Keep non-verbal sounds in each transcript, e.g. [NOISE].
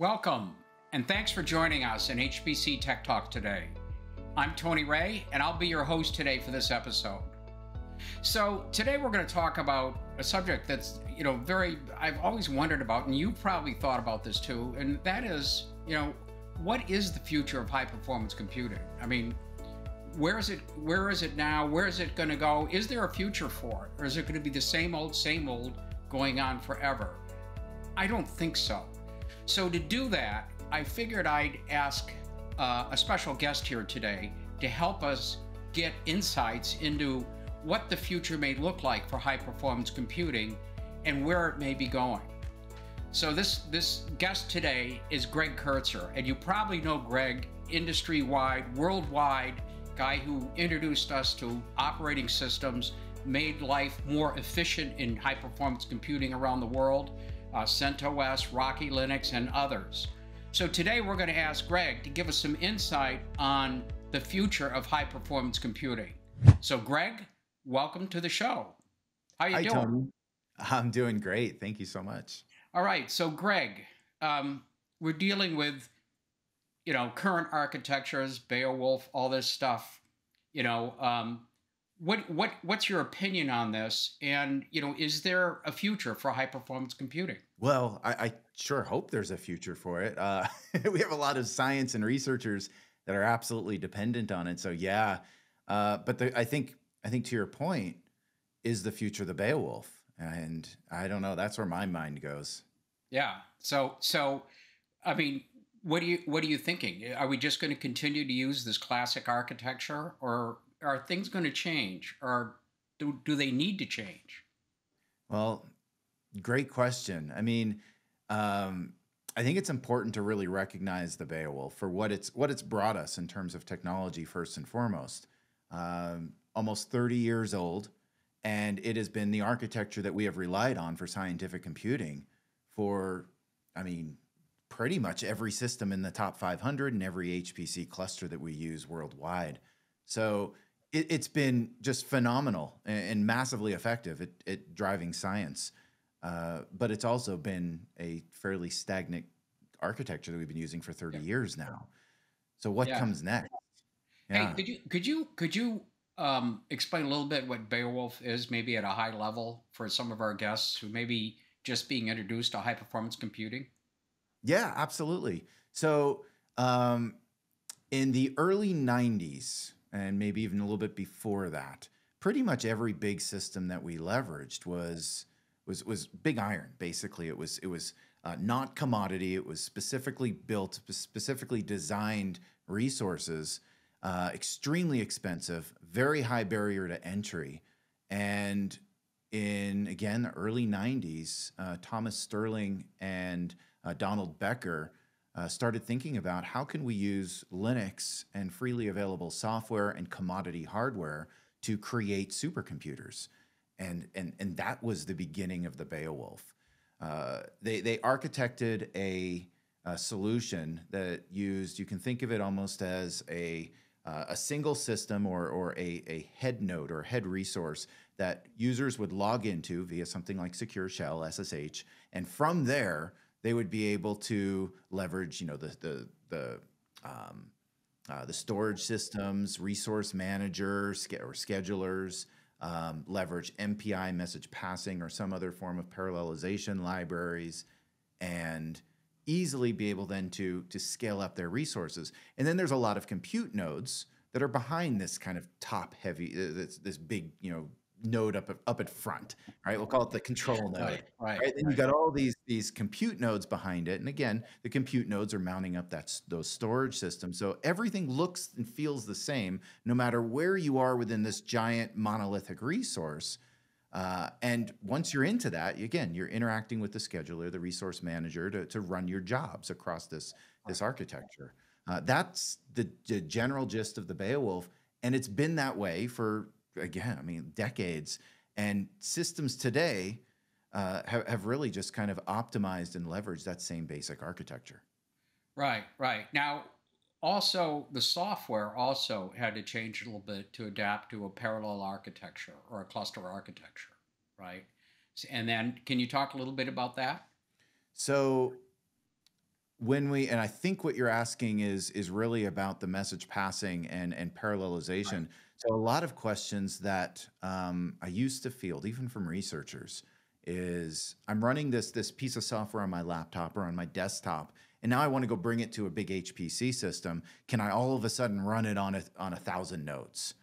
Welcome, and thanks for joining us in HPC Tech Talk today. I'm Tony Rea, and I'll be your host today for this episode. So, today we're going to talk about a subject that's, you know, very, I've always wondered about, and you've probably thought about this too, and that is, you know, what is the future of high performance computing? I mean, where is it where is it now where is it going to go is there a future for it or is it going to be the same old same old going on forever i don't think so so to do that, I figured I'd ask uh, a special guest here today to help us get insights into what the future may look like for high performance computing and where it may be going. So this this guest today is Greg Kurtzer, and you probably know Greg industry wide, worldwide guy who introduced us to operating systems, made life more efficient in high performance computing around the world uh, CentOS, Rocky Linux, and others. So today we're going to ask Greg to give us some insight on the future of high performance computing. So Greg, welcome to the show. How you Hi, doing? Tony. I'm doing great. Thank you so much. All right. So Greg, um, we're dealing with, you know, current architectures, Beowulf, all this stuff. You know, um, what what what's your opinion on this? And you know, is there a future for high performance computing? Well, I, I sure hope there's a future for it. Uh, [LAUGHS] we have a lot of science and researchers that are absolutely dependent on it. So yeah, uh, but the, I think I think to your point is the future the Beowulf, and I don't know. That's where my mind goes. Yeah. So so, I mean, what do you what are you thinking? Are we just going to continue to use this classic architecture, or are things going to change, or do, do they need to change? Well, great question. I mean, um, I think it's important to really recognize the Beowulf for what it's what it's brought us in terms of technology first and foremost. Um, almost 30 years old, and it has been the architecture that we have relied on for scientific computing for, I mean, pretty much every system in the top 500 and every HPC cluster that we use worldwide. So it, has been just phenomenal and, and massively effective at, at driving science. Uh, but it's also been a fairly stagnant architecture that we've been using for 30 yeah. years now. So what yeah. comes next? Yeah. Hey, could you could you could you um, explain a little bit what Beowulf is, maybe at a high level for some of our guests who may be just being introduced to high performance computing? Yeah, absolutely. So um, in the early 90s, and maybe even a little bit before that, pretty much every big system that we leveraged was was was big iron. Basically, it was it was uh, not commodity. It was specifically built, specifically designed resources, uh, extremely expensive, very high barrier to entry, and in again the early '90s, uh, Thomas Sterling and uh, Donald Becker uh, started thinking about how can we use Linux and freely available software and commodity hardware to create supercomputers, and and and that was the beginning of the Beowulf. Uh, they they architected a, a, solution that used you can think of it almost as a uh, a single system or or a, a head node or head resource that users would log into via something like Secure Shell SSH, and from there they would be able to leverage, you know, the the the um, uh, the storage systems, resource managers or schedulers, um, leverage MPI message passing or some other form of parallelization libraries, and easily be able then to to scale up their resources. And then there's a lot of compute nodes that are behind this kind of top heavy, uh, this, this big, you know, node up up at front, right? We'll call it the control node. Right. right, right? Then right. you got all these these compute nodes behind it, and again, the compute nodes are mounting up that those storage systems. So everything looks and feels the same, no matter where you are within this giant monolithic resource. Uh, and once you're into that, again, you're interacting with the scheduler, the resource manager, to, to run your jobs across this this architecture. Uh, that's the, the general gist of the Beowulf, and it's been that way for again, I mean, decades. And systems today uh, have, have really just kind of optimized and leveraged that same basic architecture. Right, right. Now, also, the software also had to change a little bit to adapt to a parallel architecture or a cluster architecture, right? And then, can you talk a little bit about that? So, when we and I think what you're asking is is really about the message passing and and parallelization. Right. So a lot of questions that um, I used to field, even from researchers, is I'm running this this piece of software on my laptop or on my desktop, and now I want to go bring it to a big HPC system. Can I all of a sudden run it on a on a thousand nodes?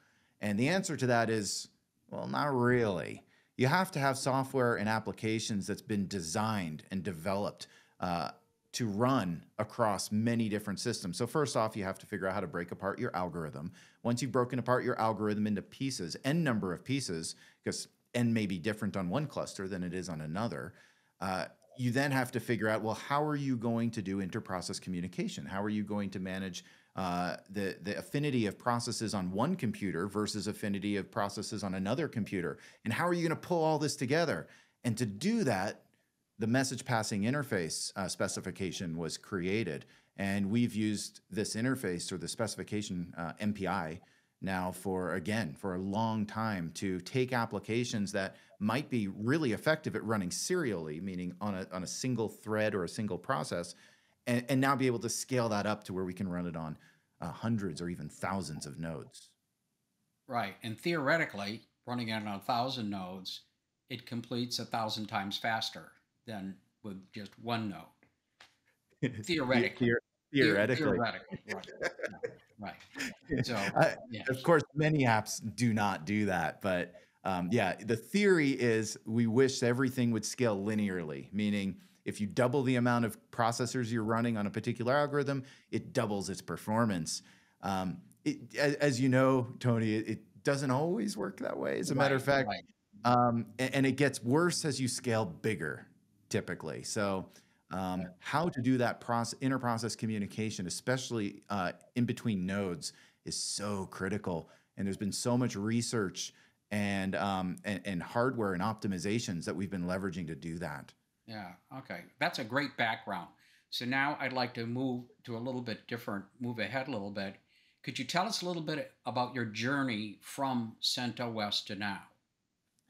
And the answer to that is, well, not really. You have to have software and applications that's been designed and developed uh, to run across many different systems. So first off, you have to figure out how to break apart your algorithm. Once you've broken apart your algorithm into pieces, n number of pieces, because n may be different on one cluster than it is on another, uh, you then have to figure out, well, how are you going to do inter-process communication? How are you going to manage uh, the, the affinity of processes on one computer versus affinity of processes on another computer? And how are you going to pull all this together? And to do that, the message passing interface uh, specification was created. And we've used this interface or the specification uh, MPI now for, again, for a long time to take applications that might be really effective at running serially, meaning on a, on a single thread or a single process, and, and now be able to scale that up to where we can run it on uh, hundreds or even thousands of nodes. Right. And theoretically, running it on a thousand nodes, it completes a thousand times faster than with just one node. [LAUGHS] Theoretically. theoretically. Theoretically. Right. [LAUGHS] right. [LAUGHS] So, I, yeah. of course, many apps do not do that. But um, yeah, the theory is we wish everything would scale linearly, meaning if you double the amount of processors you're running on a particular algorithm, it doubles its performance. Um, it, as, as, you know, Tony, it, it, doesn't always work that way. As a right, matter of fact, right. um, and, and, it gets worse as you scale bigger typically. So, um, how to do that process, inter-process communication, especially uh, in between nodes, is so critical. And there's been so much research and, um, and, and hardware and optimizations that we've been leveraging to do that. Yeah. Okay. That's a great background. So now I'd like to move to a little bit different, move ahead a little bit. Could you tell us a little bit about your journey from CentOS to now?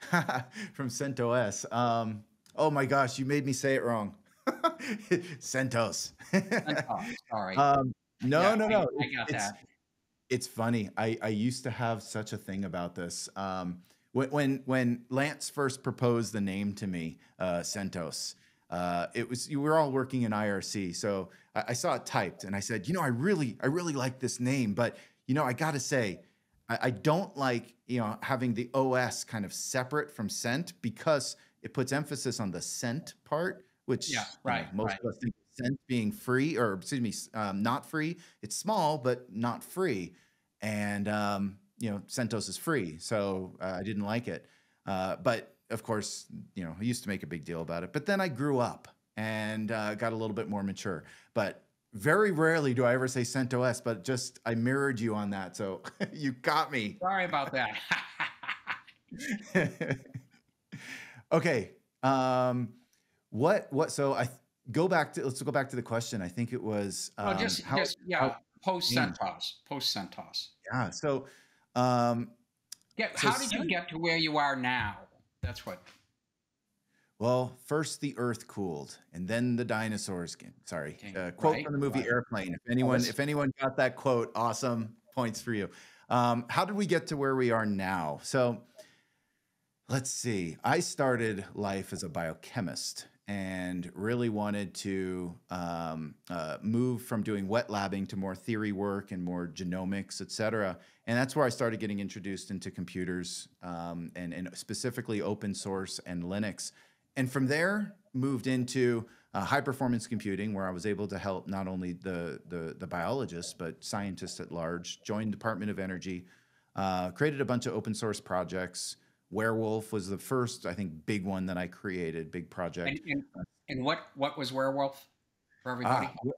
[LAUGHS] from CentOS. Um, Oh my gosh, you made me say it wrong. [LAUGHS] CentOS. CentOS. Sorry. Um, no, yeah, no, no. I, I got it's, that. It's funny. I, I used to have such a thing about this. Um, when, when when Lance first proposed the name to me, uh, CentOS, uh, it was you were all working in IRC, so I, I, saw it typed, and I said, you know, I really I really like this name, but you know, I got to say, I, I don't like you know having the OS kind of separate from Cent because it puts emphasis on the cent part, which yeah, right, know, most right. of us think cent being free or excuse me, um, not free. It's small, but not free. And um, you know, CentOS is free, so uh, I didn't like it. Uh, but of course, you know, I used to make a big deal about it. But then I grew up and uh, got a little bit more mature. But very rarely do I ever say CentOS, but just I mirrored you on that, so [LAUGHS] you got me. Sorry about that. [LAUGHS] [LAUGHS] Okay. Um, what what? So I go back to let's go back to the question. I think it was um, just, how, just yeah, how, post CentOS, post CentOS. Yeah. So, um, yeah. So how did you get to where you are now? That's what. Well, first the Earth cooled, and then the dinosaurs. Came. Sorry, uh, quote right, from the movie right. Airplane. If anyone, if anyone got that quote, awesome points for you. Um, how did we get to where we are now? So Let's see. I started life as a biochemist and really wanted to um, uh, move from doing wet labbing to more theory work and more genomics, et cetera. And that's where I started getting introduced into computers um, and, and, specifically open source and Linux. And from there, moved into uh, high performance computing, where I was able to help not only the, the, the biologists, but scientists at large, joined Department of Energy, uh, created a bunch of open source projects. Warewulf was the first, I think, big one that I created, big project. And, and, and what what was Warewulf for everybody? Uh,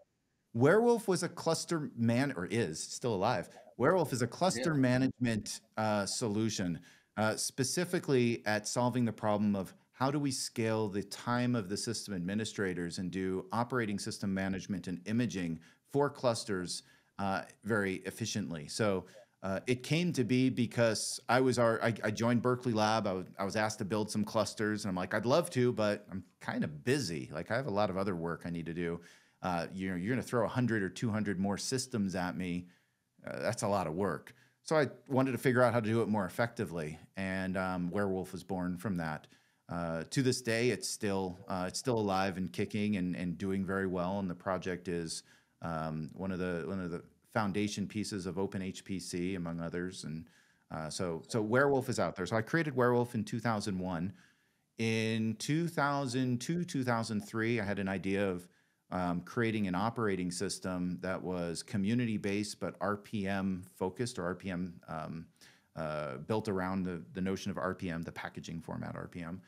Warewulf was a cluster man, or is still alive. Warewulf is a cluster yeah. management uh, solution, uh, specifically at solving the problem of how do we scale the time of the system administrators and do operating system management and imaging for clusters uh, very efficiently. So uh, it came to be because I was our I, I joined Berkeley Lab. I was, I was asked to build some clusters, and I'm like, I'd love to, but I'm kind of busy. Like I have a lot of other work I need to do. uh, you know, you're going to throw 100 or 200 more systems at me. Uh, that's a lot of work. So I wanted to figure out how to do it more effectively, and um, Warewulf was born from that. Uh, to this day, it's still uh, it's still alive and kicking and, and doing very well. And the project is um, one of the one of the foundation pieces of OpenHPC, among others. And uh, so so Warewulf is out there. So I created Warewulf in 2001. In 2002, 2003, I had an idea of um, creating an operating system that was community based but RPM focused or RPM um, uh, built around the, the notion of RPM, the packaging format RPM.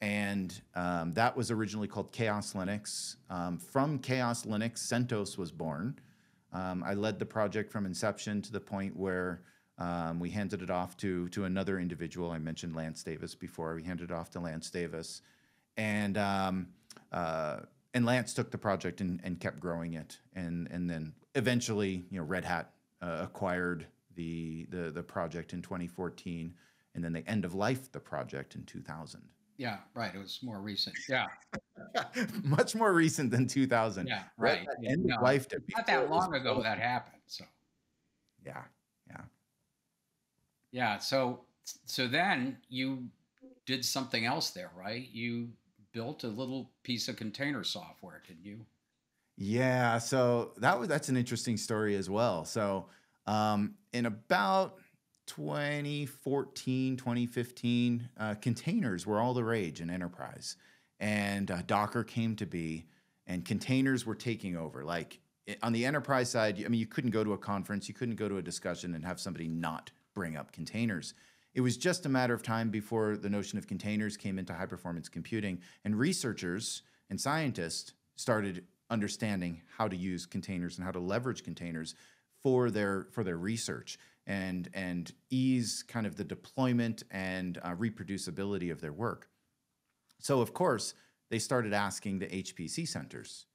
And um, that was originally called Chaos Linux. Um, from Chaos Linux, CentOS was born. Um, I led the project from inception to the point where um, we handed it off to, to another individual. I mentioned Lance Davis before. We handed it off to Lance Davis. And uh, and Lance took the project and, and kept growing it, and and then eventually, you know, Red Hat uh, acquired the, the the project in 2014, and then they end of life the project in 2000. Yeah, right. It was more recent. Yeah, [LAUGHS] much more recent than 2000. Yeah, right. Yeah, end no, of life. Not that long ago that happened. So. Yeah, yeah, yeah. So so then you did something else there, right? You built a little piece of container software, didn't you? Yeah, so that was that's an interesting story as well. So um, in about 2014, 2015, uh, containers were all the rage in enterprise, and uh, Docker came to be, and containers were taking over. Like on the enterprise side, I mean, you couldn't go to a conference, you couldn't go to a discussion and have somebody not bring up containers. It was just a matter of time before the notion of containers came into high performance computing, and researchers and scientists started understanding how to use containers and how to leverage containers for their for their research and and ease kind of the deployment and uh, reproducibility of their work. So of course they started asking the HPC centers,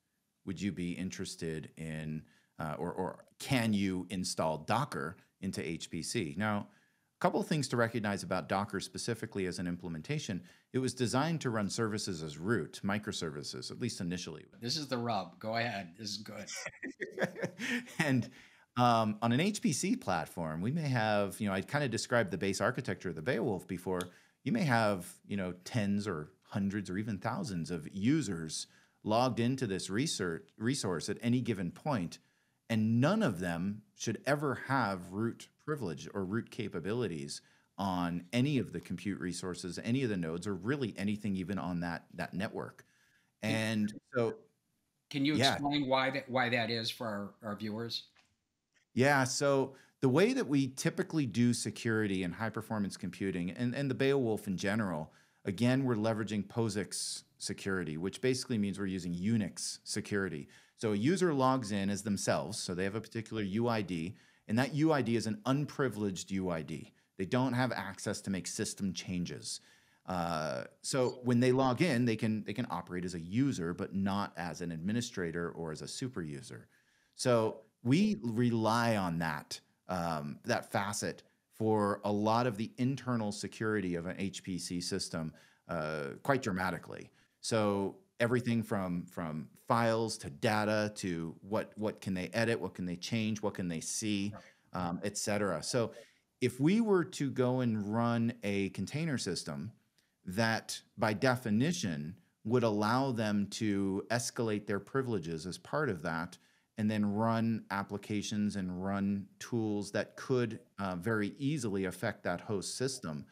would you be interested in uh, or or can you install Docker into HPC? Now a couple things to recognize about Docker specifically as an implementation. It was designed to run services as root, microservices, at least initially. This is the rub. Go ahead. This is good. [LAUGHS] and um, on an HPC platform, we may have, you know, I kind of described the base architecture of the Beowulf before. You may have, you know, tens or hundreds or even thousands of users logged into this research resource at any given point, and none of them should ever have root privilege or root capabilities on any of the compute resources, any of the nodes, or really anything even on that that network. And so, can you yeah. explain why that why that is for our, our viewers? Yeah. So the way that we typically do security and high performance computing, and and the Beowulf in general, again, we're leveraging POSIX security, which basically means we're using Unix security. So a user logs in as themselves, so they have a particular UID and that UID is an unprivileged UID. They don't have access to make system changes. Uh, so when they log in, they can they can operate as a user, but not as an administrator or as a super user. So we rely on that um, that facet for a lot of the internal security of an HPC system uh, quite dramatically. So everything from from files to data to what what can they edit, what can they change, what can they see, um, et cetera. So if we were to go and run a container system that by definition would allow them to escalate their privileges as part of that and then run applications and run tools that could uh, very easily affect that host system,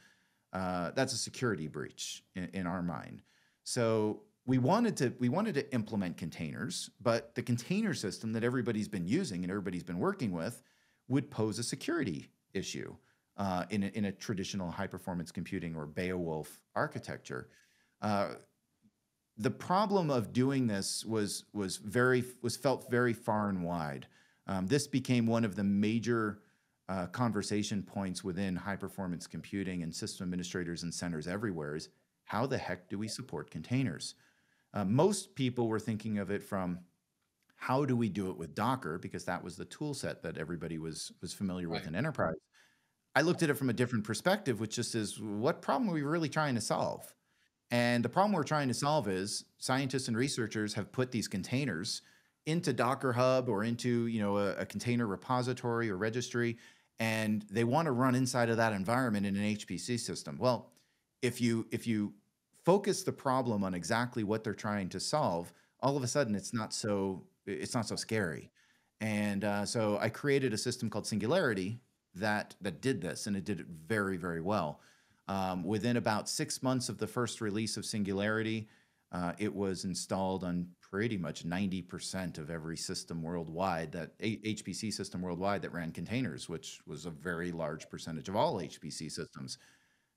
uh, that's a security breach in, in our mind. So we wanted to we wanted to implement containers, but the container system that everybody's been using and everybody's been working with would pose a security issue uh, in, a, in a traditional high performance computing or Beowulf architecture. Uh, the problem of doing this was was very was felt very far and wide. Um, this became one of the major uh, conversation points within high performance computing and system administrators and centers everywhere is how the heck do we support containers? Uh, most people were thinking of it from how do we do it with Docker because that was the tool set that everybody was was familiar right. with in enterprise. I looked at it from a different perspective, which just is what problem are we really trying to solve? And the problem we're trying to solve is scientists and researchers have put these containers into Docker Hub or into you know a, a container repository or registry, and they want to run inside of that environment in an HPC system. Well, if you if you focus the problem on exactly what they're trying to solve, all of a sudden it's not so it's not so scary. And uh, so I created a system called Singularity that that did this, and it did it very very well. Um, within about six months of the first release of Singularity, uh, it was installed on pretty much 90% of every system worldwide that HPC system worldwide that ran containers, which was a very large percentage of all HPC systems.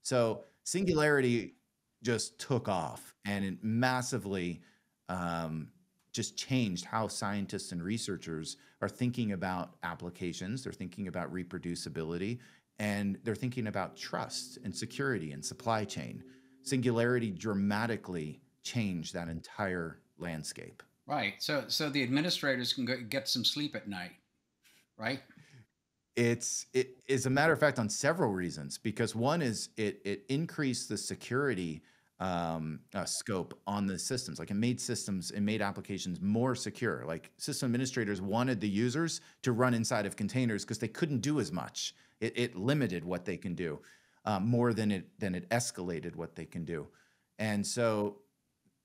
So Singularity just took off and it massively um, just changed how scientists and researchers are thinking about applications. They're thinking about reproducibility and they're thinking about trust and security and supply chain. Singularity dramatically changed that entire landscape. Right. So, so the administrators can get some sleep at night, right? It's it is a matter of fact on several reasons because one is it it increased the security um, uh, scope on the systems. Like it made systems, it made applications more secure. Like system administrators wanted the users to run inside of containers because they couldn't do as much. It, it limited what they can do uh, more than it than it escalated what they can do. And so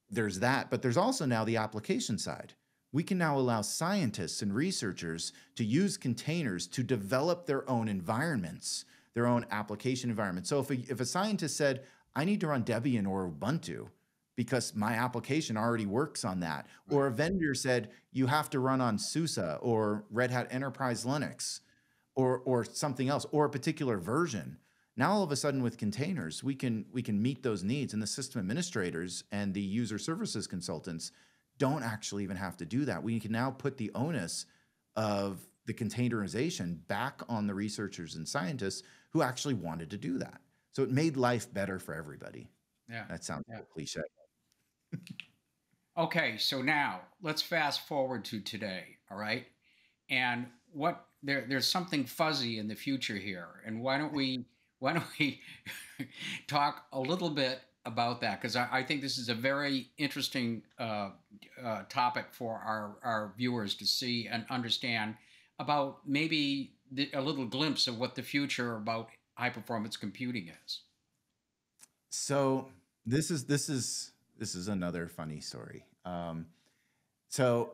there's that, but there's also now the application side. We can now allow scientists and researchers to use containers to develop their own environments, their own application environment. So if a, if a scientist said, I need to run Debian or Ubuntu because my application already works on that, or a vendor said, you have to run on SUSE or Red Hat Enterprise Linux, or or something else or a particular version. Now all of a sudden with containers we can we can meet those needs and the system administrators and the user services consultants don't actually even have to do that. We can now put the onus of the containerization back on the researchers and scientists who actually wanted to do that. So it made life better for everybody. Yeah. That sounds yeah. cliche. Okay so now let's fast forward to today all right? And what there, there's something fuzzy in the future here, and why don't we why don't we [LAUGHS] talk a little bit about that? Because I, I, think this is a very interesting uh, uh, topic for our our viewers to see and understand about maybe the, a little glimpse of what the future about high performance computing is. So this is this is this is another funny story. Um, so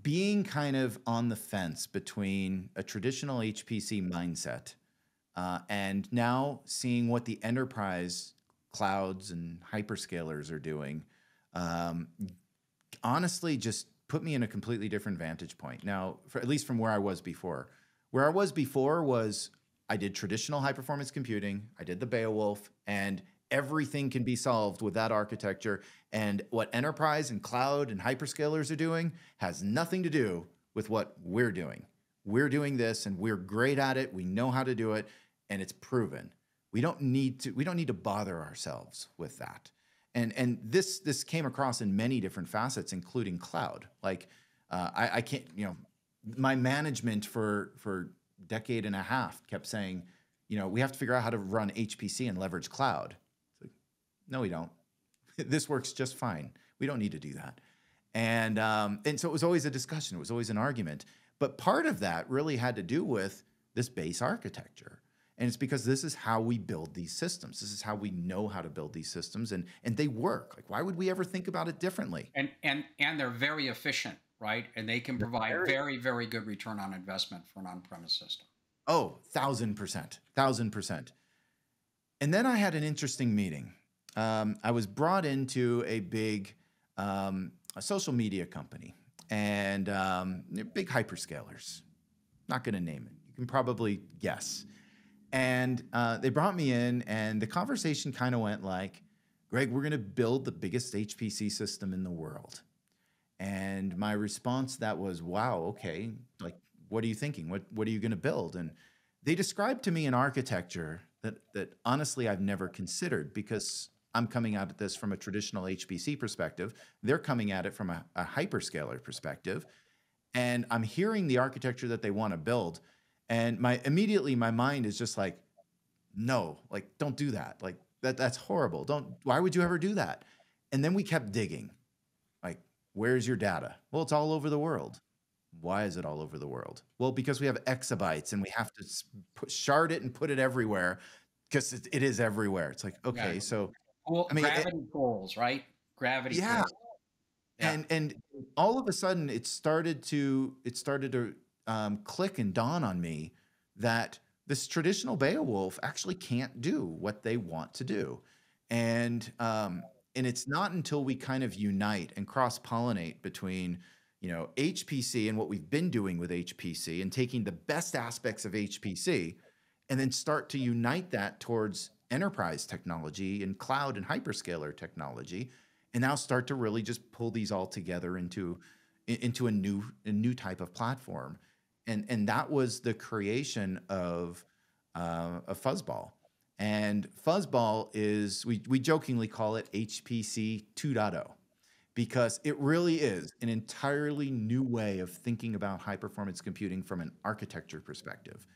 being kind of on the fence between a traditional HPC mindset uh, and now seeing what the enterprise clouds and hyperscalers are doing, um, honestly, just put me in a completely different vantage point. Now, for, at least from where I was before. Where I was before was I did traditional high performance computing, I did the Beowulf, and everything can be solved with that architecture. And what enterprise and cloud and hyperscalers are doing has nothing to do with what we're doing. We're doing this and we're great at it. We know how to do it and it's proven. We don't need to we don't need to bother ourselves with that. And and this this came across in many different facets including cloud. Like uh, I, I can't, you know, my management for for decade and a half kept saying, you know, we have to figure out how to run HPC and leverage cloud. No, we don't. [LAUGHS] this works just fine. We don't need to do that. And um, and so it was always a discussion. It was always an argument. But part of that really had to do with this base architecture. And it's because this is how we build these systems. This is how we know how to build these systems, and and they work. Like, why would we ever think about it differently? And and and they're very efficient, right? And they can provide very very good return on investment for an on-premise system. Oh, thousand percent, thousand percent. And then I had an interesting meeting um, I was brought into a big um, a social media company and um, big hyperscalers. Not going to name it. You can probably guess. And uh, they brought me in, and the conversation kind of went like, Greg, we're going to build the biggest HPC system in the world. And my response that was, wow, okay, like, what are you thinking? What, what are you going to build? And they described to me an architecture that, that honestly I've never considered because I'm coming at this from a traditional HPC perspective. They're coming at it from a, a hyperscaler perspective. And I'm hearing the architecture that they want to build. And my immediately my mind is just like, no, like don't do that. Like that that's horrible. Don't why would you ever do that? And then we kept digging. Like, Where's your data? Well, it's all over the world. Why is it all over the world? Well, because we have exabytes and we have to put, shard it and put it everywhere because it, it is everywhere. It's like, okay, so well, I mean, gravity it, pulls, right? Gravity. Yeah. yeah. And and all of a sudden, it started to it started to um, click and dawn on me that this traditional Beowulf actually can't do what they want to do, and um, and it's not until we kind of unite and cross pollinate between you know HPC and what we've been doing with HPC and taking the best aspects of HPC and then start to unite that towards enterprise technology and cloud and hyperscaler technology and now start to really just pull these all together into into a new a new type of platform. And and that was the creation of uh, a fuzzball. And fuzzball is we, we jokingly call it hpc 2.0 because it really is an entirely new way of thinking about high performance computing from an architecture perspective.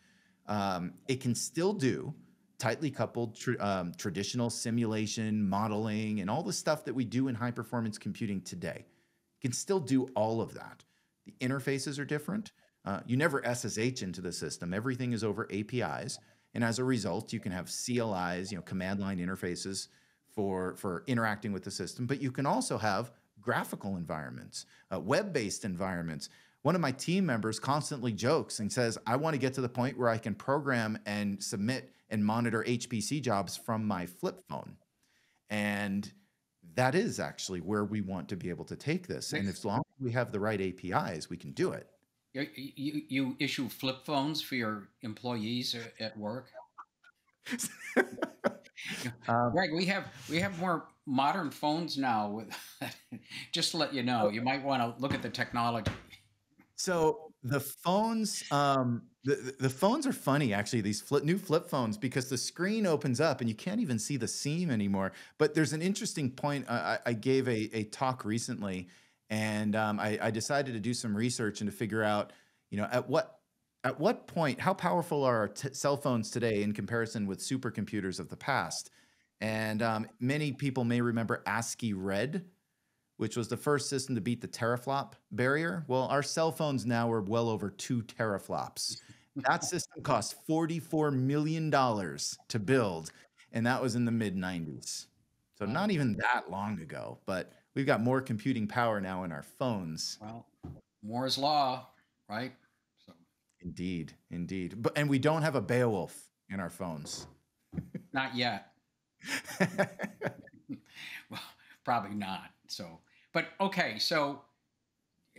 Um, it can still do tightly coupled tr- um, traditional simulation modeling and all the stuff that we do in high performance computing today it can still do all of that the interfaces are different uh, you never SSH into the system. Everything is over APIs, and as a result, you can have CLIs, you know, command line interfaces for for interacting with the system. But you can also have graphical environments, uh, web-based environments. One of my team members constantly jokes and says, "I want to get to the point where I can program and submit and monitor HPC jobs from my flip phone," and that is actually where we want to be able to take this. And as long as we have the right APIs, we can do it. You, you, issue flip phones for your employees at work. [LAUGHS] um, Greg, we have we have more modern phones now. With [LAUGHS] just to let you know, you might want to look at the technology. So the phones, um, the the phones are funny actually. These flip, new flip phones because the screen opens up and you can't even see the seam anymore. But there's an interesting point. I, I gave a a talk recently and um, I, I, decided to do some research and to figure out, you know, at what at what point, how powerful are our cell phones today in comparison with supercomputers of the past? And um, many people may remember ASCI Red, which was the first system to beat the teraflop barrier. Well, our cell phones now are well over two teraflops. that [LAUGHS] system cost $44 million to build, and that was in the mid 90s. So, not even that long ago, but we've got more computing power now in our phones. Well, Moore's law, right? So. Indeed, indeed. But and we don't have a Beowulf in our phones. Not yet. [LAUGHS] [LAUGHS] well, probably not. So, but okay. So,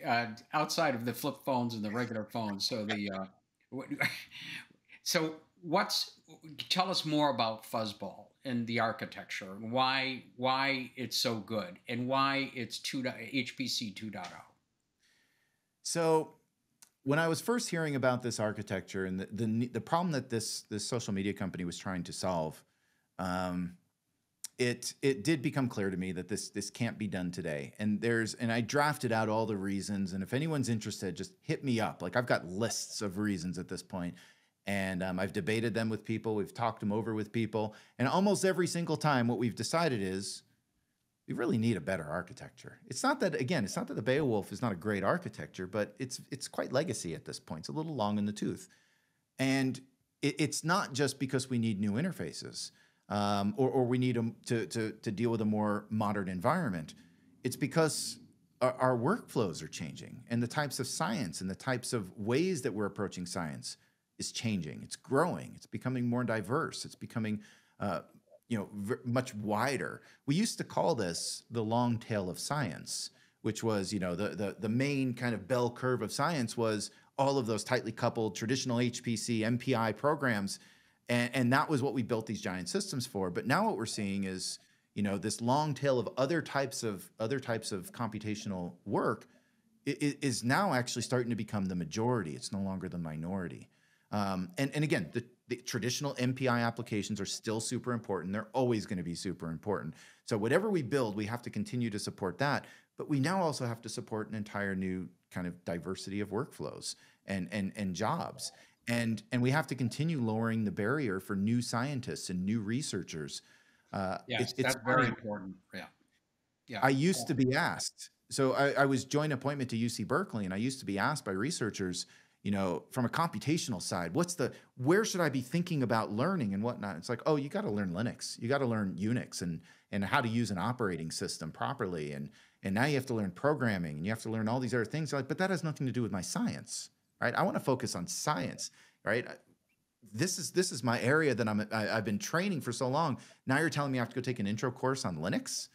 uh, outside of the flip phones and the regular phones, so the uh, [LAUGHS] so what's tell us more about Fuzzball and the architecture and why why it's so good and why it's two HPC 2.0. So when I was first hearing about this architecture and the the, the problem that this this social media company was trying to solve, um, it it did become clear to me that this this can't be done today. And there's and I drafted out all the reasons. And if anyone's interested, just hit me up. Like I've got lists of reasons at this point and um, I've debated them with people. We've talked them over with people, and almost every single time, what we've decided is we really need a better architecture. It's not that again, it's not that the Beowulf is not a great architecture, but it's it's quite legacy at this point. It's a little long in the tooth, and it, it's not just because we need new interfaces um, or, or we need to, to to deal with a more modern environment. It's because our, our workflows are changing, and the types of science and the types of ways that we're approaching science is changing. It's growing. It's becoming more diverse. It's becoming, uh, you know, much wider. We used to call this the long tail of science, which was, you know, the the the main kind of bell curve of science was all of those tightly coupled traditional HPC MPI programs, and and that was what we built these giant systems for. But now what we're seeing is, you know, this long tail of other types of other types of computational work is now actually starting to become the majority. It's no longer the minority. Um, and, and again, the, the traditional MPI applications are still super important. They're always going to be super important. So whatever we build, we have to continue to support that. But we now also have to support an entire new kind of diversity of workflows and and and jobs. And and we have to continue lowering the barrier for new scientists and new researchers. Uh, yes, it's, that's very important. Yeah. Yeah. I used to be asked, so I, I was joint appointment to UC Berkeley, and I used to be asked by researchers, you know, from a computational side, what's the where should I be thinking about learning and whatnot? It's like, oh, you got to learn Linux, you got to learn Unix, and and how to use an operating system properly, and and now you have to learn programming, and you have to learn all these other things. Like, but that has nothing to do with my science, right? I want to focus on science, right? This is this is my area that I'm I, I've been training for so long. Now you're telling me I have to go take an intro course on Linux,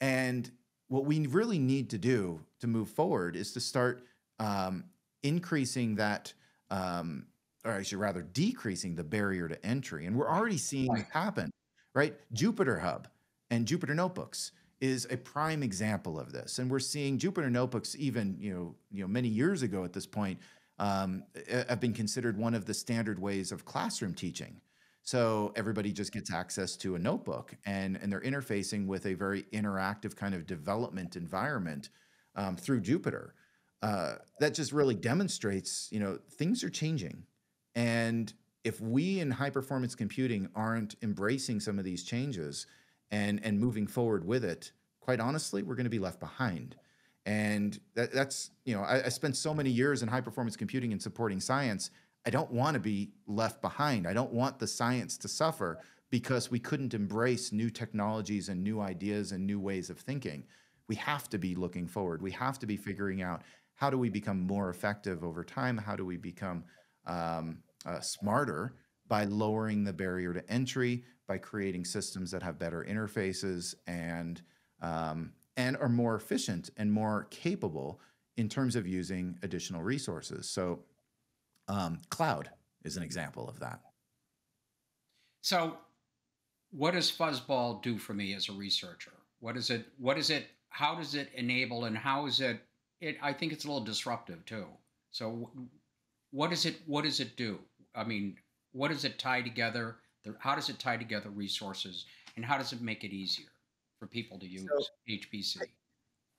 and what we really need to do to move forward is to start um, increasing that, um, or I should rather decreasing the barrier to entry. And we're already seeing it happen, right? Jupyter Hub and Jupyter Notebooks is a prime example of this. And we're seeing Jupyter Notebooks even, you know, you know, many years ago at this point, um, have been considered one of the standard ways of classroom teaching. So everybody just gets access to a notebook and, and they're interfacing with a very interactive kind of development environment um, through Jupyter. Uh, that just really demonstrates, you know, things are changing. And if we in high performance computing aren't embracing some of these changes and, and moving forward with it, quite honestly, we're going to be left behind. And that, that's, you know, I, I spent so many years in high performance computing and supporting science I don't want to be left behind. I don't want the science to suffer because we couldn't embrace new technologies and new ideas and new ways of thinking. We have to be looking forward. We have to be figuring out how do we become more effective over time? How do we become um, uh, smarter by lowering the barrier to entry, by creating systems that have better interfaces and um, and are more efficient and more capable in terms of using additional resources. So um, cloud is an example of that. So, what does Fuzzball do for me as a researcher? What is it? What is it? How does it enable, and how is it? It I think it's a little disruptive too. So, what does it? What does it do? I mean, what does it tie together? How does it tie together resources, and how does it make it easier for people to use so, HPC?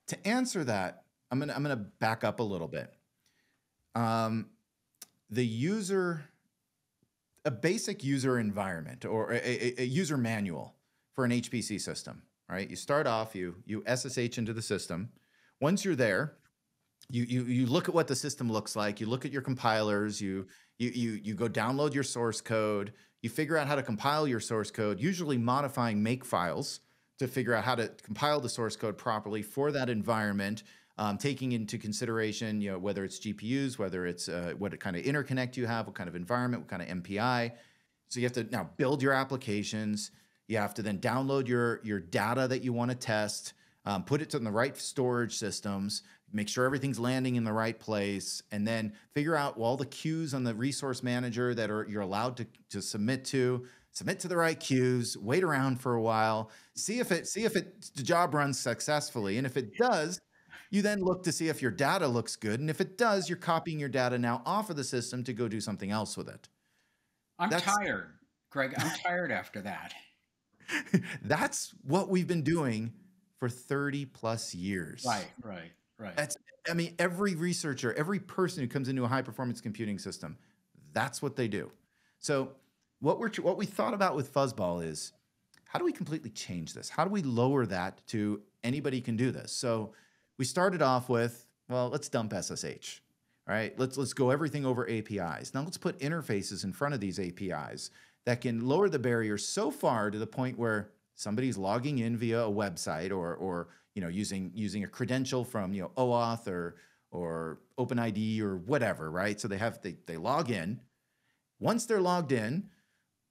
To answer that, I'm gonna I'm gonna back up a little bit. Um, the user, a basic user environment or a, a, a user manual for an HPC system, right? You start off, you you SSH into the system. Once you're there, you you you look at what the system looks like. You look at your compilers. You you you you go download your source code. You figure out how to compile your source code, usually modifying make files to figure out how to compile the source code properly for that environment um, taking into consideration, you know, whether it's GPUs, whether it's uh, what kind of interconnect you have, what kind of environment, what kind of MPI. So you have to now build your applications. You have to then download your your data that you want to test, um, put it in the right storage systems, make sure everything's landing in the right place, and then figure out all the queues on the resource manager that are you're allowed to, to submit to. Submit to the right queues. Wait around for a while. See if it see if it the job runs successfully, and if it does, you then look to see if your data looks good. And if it does, you're copying your data now off of the system to go do something else with it. I'm That's, tired, Greg. I'm [LAUGHS] tired after that. That's what we've been doing for 30 plus years. Right, right, right. That's, I mean, every researcher, every person who comes into a high performance computing system, that's what they do. So, what we're what we thought about with Fuzzball is how do we completely change this? How do we lower that to anybody can do this? So we started off with, well, let's dump SSH. All right, let's let's go everything over APIs. Now let's put interfaces in front of these APIs that can lower the barrier so far to the point where somebody's logging in via a website or or you know using using a credential from you know OAuth or or OpenID or whatever, right? So they have they they log in. Once they're logged in,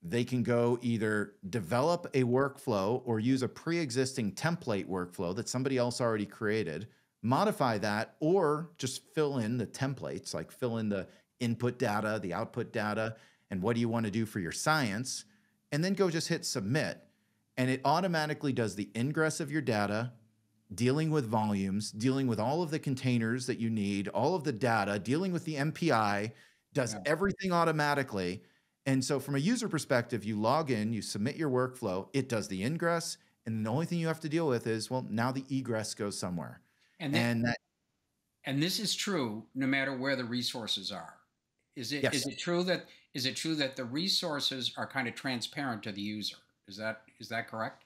they can go either develop a workflow or use a pre-existing template workflow that somebody else already created, modify that, or just fill in the templates, like fill in the input data, the output data, and what do you want to do for your science, and then go just hit submit. And it automatically does the ingress of your data, dealing with volumes, dealing with all of the containers that you need, all of the data, dealing with the MPI, does yeah. everything automatically and so, from a user perspective, you log in, you submit your workflow, it does the ingress, and the only thing you have to deal with is well, now the egress goes somewhere. And, and that, and this is true no matter where the resources are. Is it yes. is it true that is it true that the resources are kind of transparent to the user? Is that is that correct?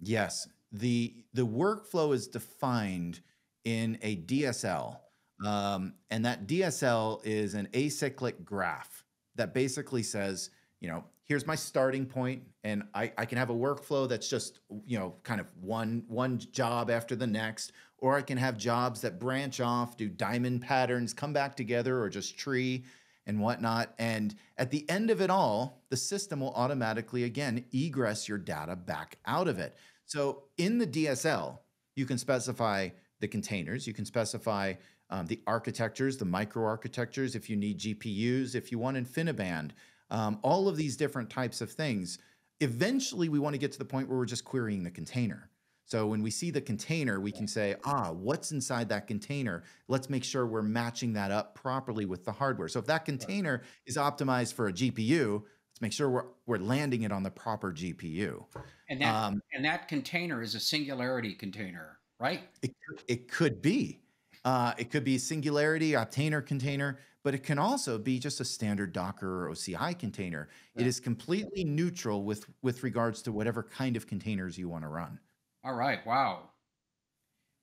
Yes. The the workflow is defined in a DSL. Um, and that DSL is an acyclic graph that basically says, you know, here's my starting point, and I, I can have a workflow that's just, you know, kind of one one job after the next, or I can have jobs that branch off, do diamond patterns, come back together, or just tree and whatnot. And at the end of it all, the system will automatically again egress your data back out of it. So in the DSL, you can specify the containers, you can specify um, the architectures, the microarchitectures, if you need GPUs, if you want InfiniBand, um, all of these different types of things. Eventually, we want to get to the point where we're just querying the container. So when we see the container, we can say, ah, what's inside that container? Let's make sure we're matching that up properly with the hardware. So if that container is optimized for a GPU, let's make sure we're, we're landing it on the proper GPU. And that, um, and that container is a singularity container, right? It, it could be. Uh, it could be Singularity, Apptainer container, but it can also be just a standard Docker or OCI container. Yeah. It is completely neutral with, with regards to whatever kind of containers you want to run. All right. Wow.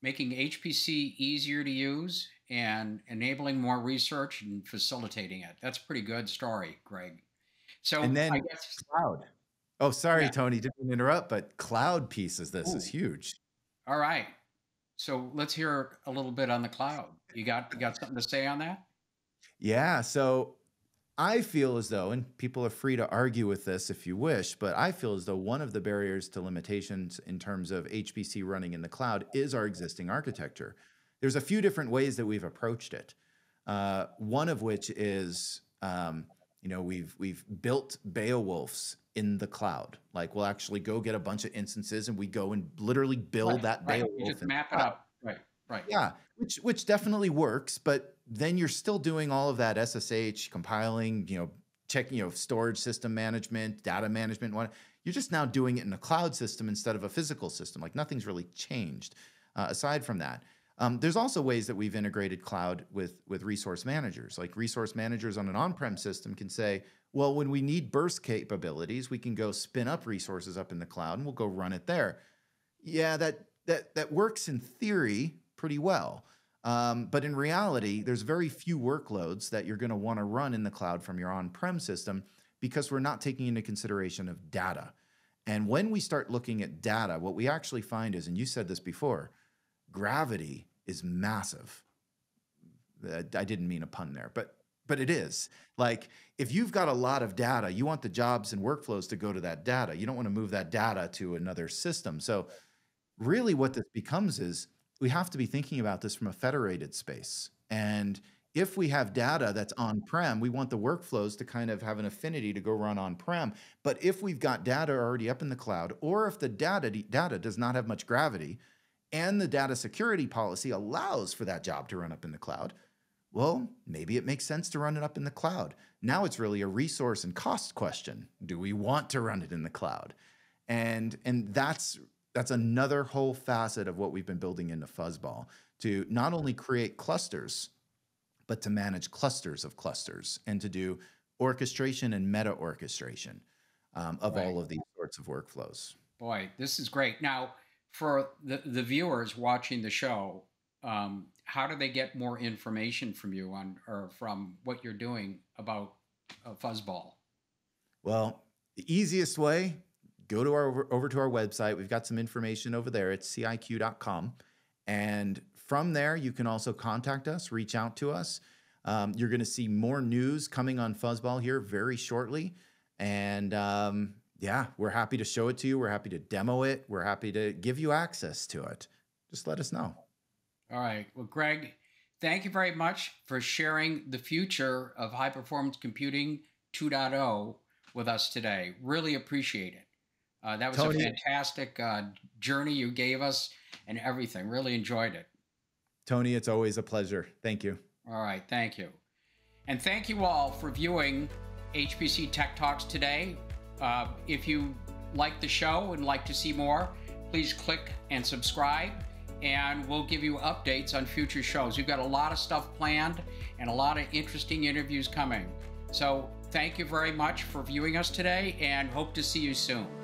Making HPC easier to use and enabling more research and facilitating it. That's a pretty good story, Greg. So and then I guess cloud. Oh, sorry, yeah. Tony, didn't interrupt, but cloud piece of this Ooh. is huge. All right. So let's hear a little bit on the cloud. You got you got something to say on that? Yeah. So I feel as though, and people are free to argue with this if you wish, but I feel as though one of the barriers to limitations in terms of HPC running in the cloud is our existing architecture. There's a few different ways that we've approached it. Uh, one of which is, um, you know, we've we've built Beowulfs in the cloud. Like we'll actually go get a bunch of instances and we go and literally build right, that right. Beowulf. You just map it up. Right. Right. Yeah, which which definitely works, but then you're still doing all of that SSH compiling, you know, checking, you know, storage system management, data management. You're just now doing it in a cloud system instead of a physical system. Like nothing's really changed uh, aside from that. Um, there's also ways that we've integrated cloud with with resource managers. Like resource managers on an on-prem system can say, well, when we need burst capabilities, we can go spin up resources up in the cloud and we'll go run it there. Yeah, that that that works in theory pretty well. Um, but in reality, there's very few workloads that you're going to want to run in the cloud from your on-prem system because we're not taking into consideration of data. And when we start looking at data, what we actually find is, and you said this before, gravity is massive. I didn't mean a pun there, but but it is. Like if you've got a lot of data, you want the jobs and workflows to go to that data. You don't want to move that data to another system. So really what this becomes is we have to be thinking about this from a federated space. And if we have data that's on-prem, we want the workflows to kind of have an affinity to go run on-prem. But if we've got data already up in the cloud, or if the data data does not have much gravity, and the data security policy allows for that job to run up in the cloud, well, maybe it makes sense to run it up in the cloud. Now it's really a resource and cost question. Do we want to run it in the cloud? And and that's that's another whole facet of what we've been building into Fuzzball to not only create clusters, but to manage clusters of clusters and to do orchestration and meta orchestration um, of right. all of these sorts of workflows. Boy, this is great. Now, for the, the viewers watching the show, um, how do they get more information from you on or from what you're doing about uh, Fuzzball? Well, the easiest way, go to our over, to our website. We've got some information over there. It's ciq.com. And from there, you can also contact us, reach out to us. Um, you're going to see more news coming on Fuzzball here very shortly. And um, yeah, we're happy to show it to you. We're happy to demo it. We're happy to give you access to it. Just let us know. All right. Well, Greg, thank you very much for sharing the future of high performance computing 2.0 with us today. Really appreciate it. Uh, that was Tony, a fantastic uh, journey you gave us and everything. Really enjoyed it. Tony, it's always a pleasure. Thank you. All right. Thank you. And thank you all for viewing HPC Tech Talks today. Uh, if you like the show and like to see more, please click and subscribe and we'll give you updates on future shows. We've got a lot of stuff planned and a lot of interesting interviews coming. So thank you very much for viewing us today and hope to see you soon.